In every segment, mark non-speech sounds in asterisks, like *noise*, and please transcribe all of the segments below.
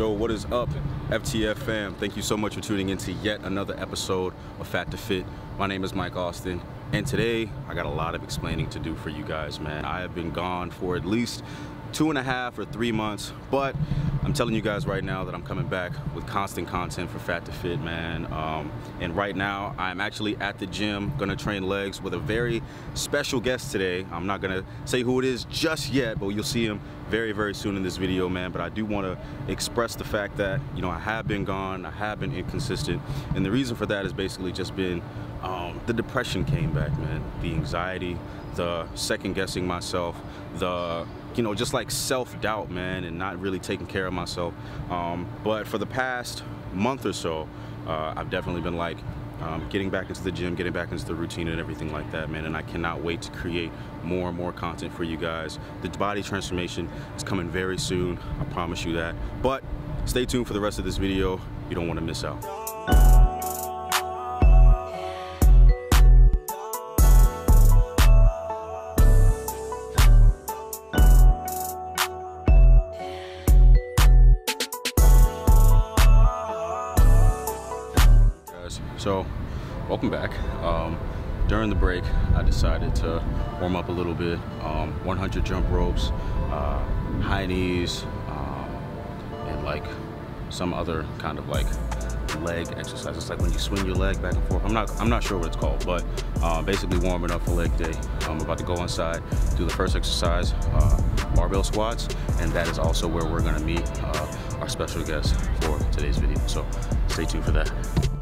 Yo, what is up, FTF fam? Thank you so much for tuning into yet another episode of Fat to Fit. My name is Mike Alston, and today I got a lot of explaining to do for you guys, man. I have been gone for at least two and a half or three months, but I'm telling you guys right now that I'm coming back with constant content for Fat to Fit, man. Um, and right now, I'm actually at the gym, gonna train legs with a very special guest today. I'm not gonna say who it is just yet, but you'll see him very, very soon in this video, man. But I do wanna express the fact that, you know, I have been gone, I have been inconsistent. And the reason for that has basically just been um, the depression came back, man. The anxiety, the second guessing myself, the you know, just like self-doubt, man, and not really taking care of myself. Um, but for the past month or so, uh, I've definitely been like um, getting back into the gym, getting back into the routine and everything like that, man. And I cannot wait to create more and more content for you guys. The body transformation is coming very soon. I promise you that. But stay tuned for the rest of this video. You don't want to miss out. So, welcome back. Um, during the break, I decided to warm up a little bit. Um, 100 jump ropes, uh, high knees, um, and like some other kind of like leg exercise. It's like when you swing your leg back and forth. I'm not I'm not sure what it's called, but uh, basically warming up for leg day. I'm about to go inside, do the first exercise, uh, barbell squats, and that is also where we're gonna meet uh, our special guest for today's video. So stay tuned for that.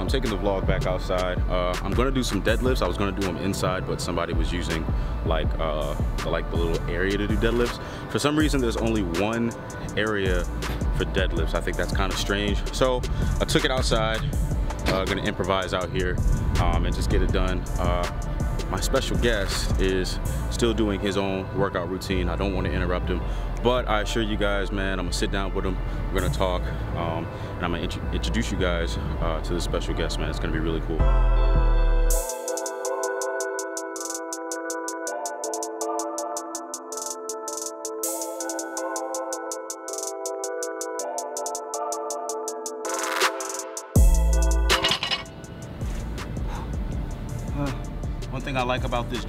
So I'm taking the vlog back outside. Uh, I'm gonna do some deadlifts. I was gonna do them inside, but somebody was using like uh, the, like the little area to do deadlifts. For some reason, there's only one area for deadlifts. I think that's kind of strange. So I took it outside. Uh, gonna improvise out here um, and just get it done. Uh, my special guest is still doing his own workout routine. I don't want to interrupt him, but I assure you guys, man, I'm gonna sit down with him. We're gonna talk, um, and I'm gonna int introduce you guys uh, to this special guest, man. It's gonna be really cool.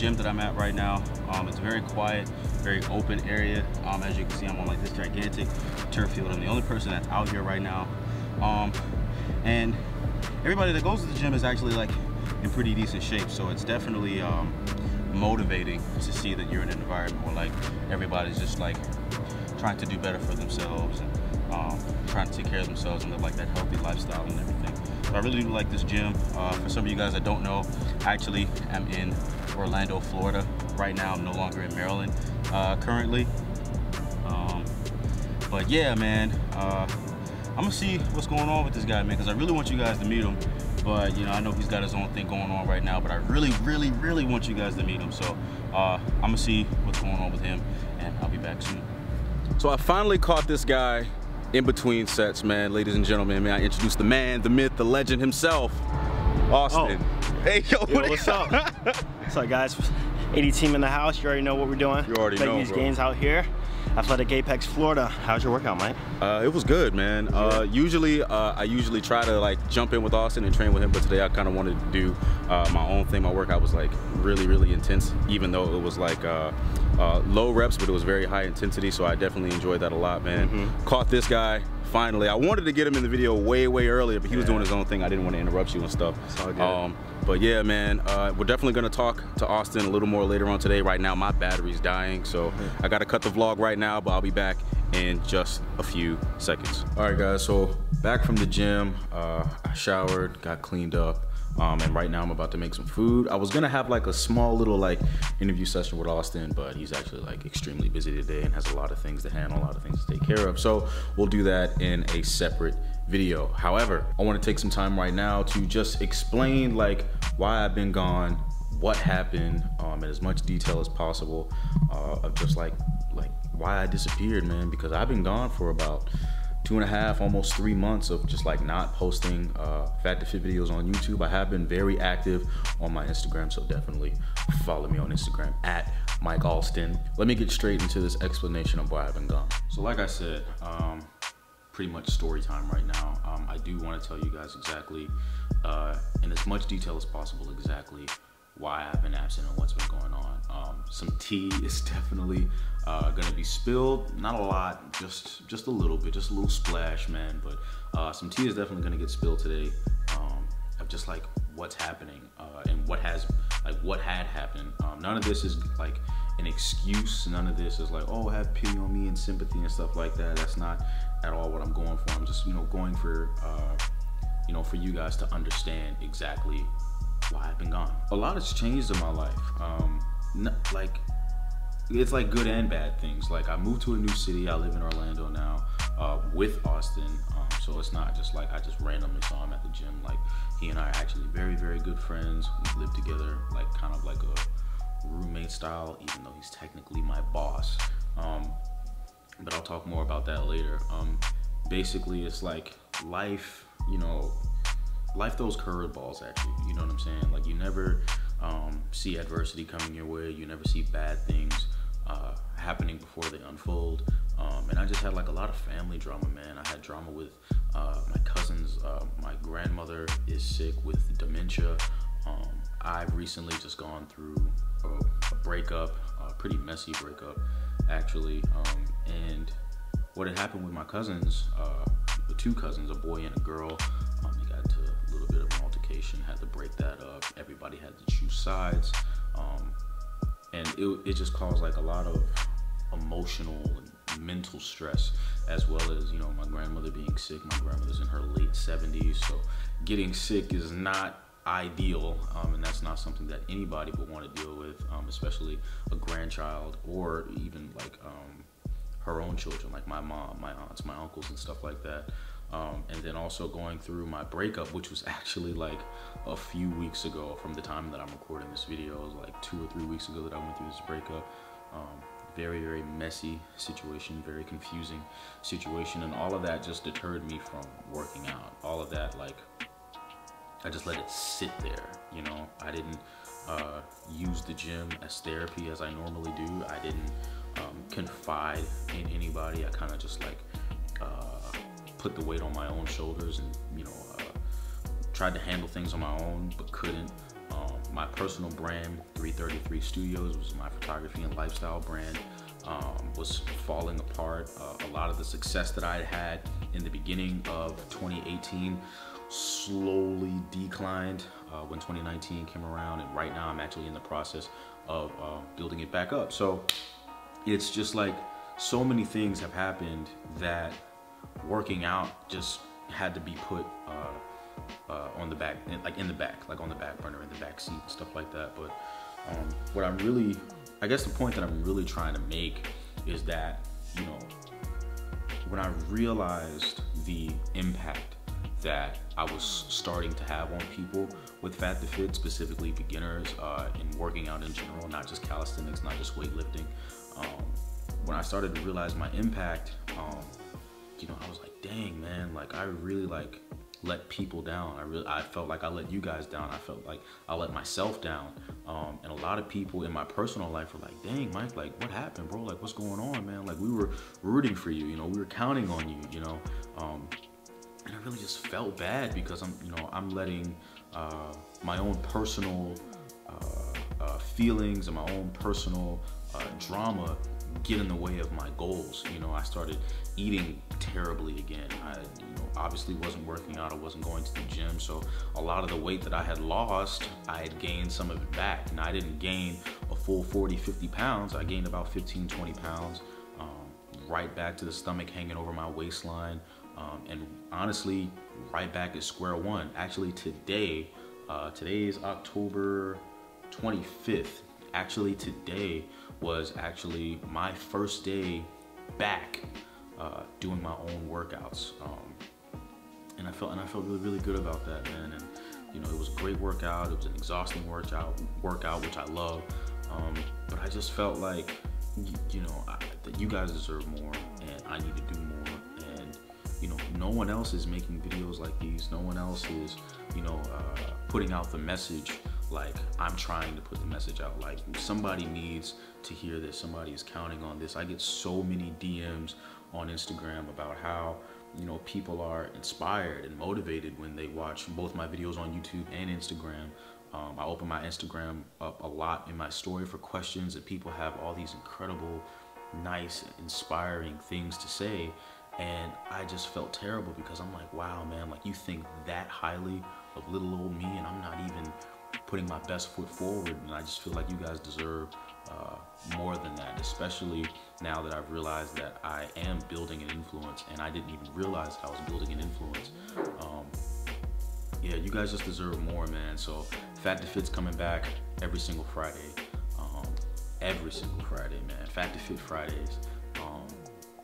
Gym that I'm at right now, um, it's very quiet, very open area. Um, as you can see, I'm on like this gigantic turf field. I'm the only person that's out here right now. Um, and everybody that goes to the gym is actually like in pretty decent shape. So it's definitely um, motivating to see that you're in an environment where like everybody's just like trying to do better for themselves and um, trying to take care of themselves and live like that healthy lifestyle and everything. I really do like this gym. Uh, for some of you guys that don't know, I actually am in Orlando, Florida right now. I'm no longer in Maryland uh, currently. Um, but yeah, man, uh, I'm gonna see what's going on with this guy, man, because I really want you guys to meet him. But you know, I know he's got his own thing going on right now, but I really, really, really want you guys to meet him. So uh, I'm gonna see what's going on with him, and I'll be back soon. So I finally caught this guy in between sets, man. Ladies and gentlemen, may I introduce the man, the myth, the legend himself, Austin. Oh. Hey, yo, Yo, what's up? *laughs* what's up, guys? 80 team in the house. You already know what we're doing. You already Making know, these bro. gains out here. Athletic Apex, Florida. How's your workout, Mike? Uh, it was good, man. Uh, usually, uh, I usually try to like jump in with Austin and train with him, but today I kind of wanted to do uh, my own thing. My workout was like really, really intense, even though it was like uh, uh, low reps, but it was very high intensity. So I definitely enjoyed that a lot, man. Mm-hmm. Caught this guy finally. I wanted to get him in the video way, way earlier, but he was doing his own thing. I didn't want to interrupt you and stuff. It's all good. Um, but yeah, man, uh, we're definitely gonna talk to Austin a little more later on today. Right now, my battery's dying, so I gotta cut the vlog right now, but I'll be back in just a few seconds. All right, guys, so back from the gym, uh, I showered, got cleaned up, Um, and right now I'm about to make some food. I was gonna have like a small little like interview session with Austin, but he's actually like extremely busy today and has a lot of things to handle, a lot of things to take care of. So we'll do that in a separate video. However, I wanna take some time right now to just explain like why I've been gone, what happened um, in as much detail as possible uh, of just like like why I disappeared, man. Because I've been gone for about two and a half, almost three months of just like not posting uh, Fat to Fit videos on YouTube. I have been very active on my Instagram, so definitely follow me on Instagram at Mike Alston. Let me get straight into this explanation of why I've been gone. So, like I said, um, pretty much story time right now. Um, I do want to tell you guys exactly, uh, in as much detail as possible, exactly why I've been absent and what's been going on. Um, some tea *laughs* is definitely uh, gonna be spilled. Not a lot, just just a little bit, just a little splash, man. But uh, some tea is definitely gonna get spilled today. Um, of just like what's happening uh, and what has like what had happened. Um, none of this is like an excuse. None of this is like oh have pity on me and sympathy and stuff like that. That's not at all what I'm going for. I'm just you know going for uh, you know for you guys to understand exactly why I've been gone. A lot has changed in my life. Um, like it's like good and bad things. Like I moved to a new city. I live in Orlando now uh, with Austin. Um, so it's not just like I just randomly saw him at the gym. Like he and I are actually very, very good friends. We live together, like kind of like a roommate style, even though he's technically my boss. Um, but I'll talk more about that later. Um, basically, it's like life, you know, life throws curveballs at you. You know what I'm saying? Like you never um, see adversity coming your way. You never see bad things uh, happening before they unfold. Um, and I just had like a lot of family drama, man. I had drama with uh, my cousins. Uh, my grandmother is sick with dementia. Um, I've recently just gone through a, a breakup, a pretty messy breakup, actually. Um, and what had happened with my cousins, uh, the two cousins, a boy and a girl, altercation, had to break that up. Everybody had to choose sides. Um, and it, it just caused like a lot of emotional and mental stress as well as you know my grandmother being sick my grandmother's in her late 70s so getting sick is not ideal um, and that's not something that anybody would want to deal with um, especially a grandchild or even like um, her own children like my mom my aunts my uncles and stuff like that um, and then also going through my breakup, which was actually like a few weeks ago from the time that I'm recording this video. It was like two or three weeks ago that I went through this breakup. Um, very, very messy situation, very confusing situation. And all of that just deterred me from working out. All of that, like, I just let it sit there, you know? I didn't uh, use the gym as therapy as I normally do. I didn't um, confide in anybody. I kind of just like, put the weight on my own shoulders and you know uh, tried to handle things on my own but couldn't. Um, my personal brand 333 studios was my photography and lifestyle brand um, was falling apart. Uh, a lot of the success that i had in the beginning of 2018 slowly declined uh, when 2019 came around and right now i'm actually in the process of uh, building it back up. So it's just like so many things have happened that working out just had to be put uh, uh, on the back, like in the back, like on the back burner, in the back seat, and stuff like that. But um, what I'm really, I guess the point that I'm really trying to make is that, you know, when I realized the impact that I was starting to have on people with Fat to Fit, specifically beginners uh, in working out in general, not just calisthenics, not just weightlifting. Um, when I started to realize my impact, um, you know, I was like, dang, man, like I really like let people down. I really, I felt like I let you guys down. I felt like I let myself down. Um, and a lot of people in my personal life were like, dang, Mike, like what happened, bro? Like what's going on, man? Like we were rooting for you, you know, we were counting on you, you know. Um, and I really just felt bad because I'm, you know, I'm letting uh, my own personal uh, uh, feelings and my own personal uh, drama get in the way of my goals. You know, I started eating terribly again. I, you know, obviously wasn't working out. I wasn't going to the gym. So a lot of the weight that I had lost, I had gained some of it back. And I didn't gain a full 40, 50 pounds. I gained about 15, 20 pounds. Um, right back to the stomach hanging over my waistline. Um, and honestly, right back at square one. Actually, today, Uh, today is October 25th. Actually, today was actually my first day back uh, doing my own workouts. Um, and I felt and I felt really really good about that, man. And you know, it was a great workout. It was an exhausting workout, workout which I love. Um, but I just felt like, you, you know, I, that you guys deserve more, and I need to do more. And you know, no one else is making videos like these. No one else is, you know, uh, putting out the message like I'm trying to put the message out. Like somebody needs to hear this. Somebody is counting on this. I get so many DMs on Instagram about how you know people are inspired and motivated when they watch both my videos on YouTube and Instagram. Um, I open my Instagram up a lot in my story for questions, and people have all these incredible, nice, inspiring things to say. And I just felt terrible because I'm like, wow, man, like you think that highly of little old me, and I'm not even putting my best foot forward. And I just feel like you guys deserve uh, more than that, especially now that I've realized that I am building an influence and I didn't even realize I was building an influence. Um, yeah, you guys just deserve more, man. So Fat to Fit's coming back every single Friday. Um, every single Friday, man. Fat to Fit Fridays. Um,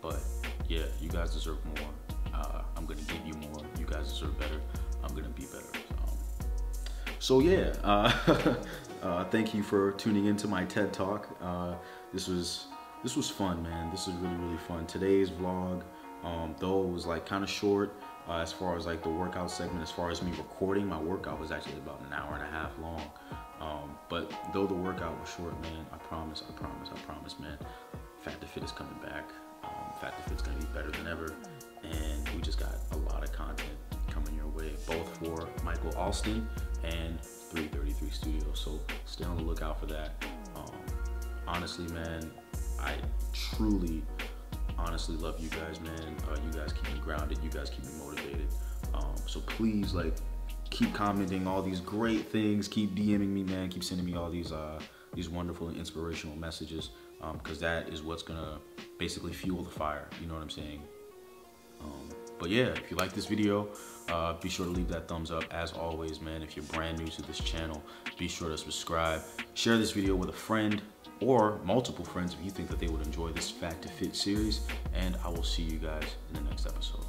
but yeah, you guys deserve more. Uh, I'm gonna give you more. You guys deserve better. I'm gonna be better. So yeah, uh, *laughs* uh, thank you for tuning into my TED Talk. Uh, this was this was fun, man. This was really really fun. Today's vlog, um, though was like kind of short uh, as far as like the workout segment, as far as me recording, my workout was actually about an hour and a half long. Um, but though the workout was short, man, I promise, I promise, I promise, man. Fat to Fit is coming back. Um, Fat to Fit's gonna be better than ever, and we just got a lot of content coming your way, both for Michael Alston and 333 Studios. So stay on the lookout for that. Um, honestly, man, I truly, honestly love you guys, man. Uh, you guys keep me grounded. You guys keep me motivated. Um, so please, like, keep commenting all these great things. Keep DMing me, man. Keep sending me all these uh, these wonderful and inspirational messages because um, that is what's gonna basically fuel the fire. You know what I'm saying? Um, but yeah, if you like this video, uh, be sure to leave that thumbs up. As always, man, if you're brand new to this channel, be sure to subscribe. Share this video with a friend or multiple friends if you think that they would enjoy this Fat to Fit series. And I will see you guys in the next episode.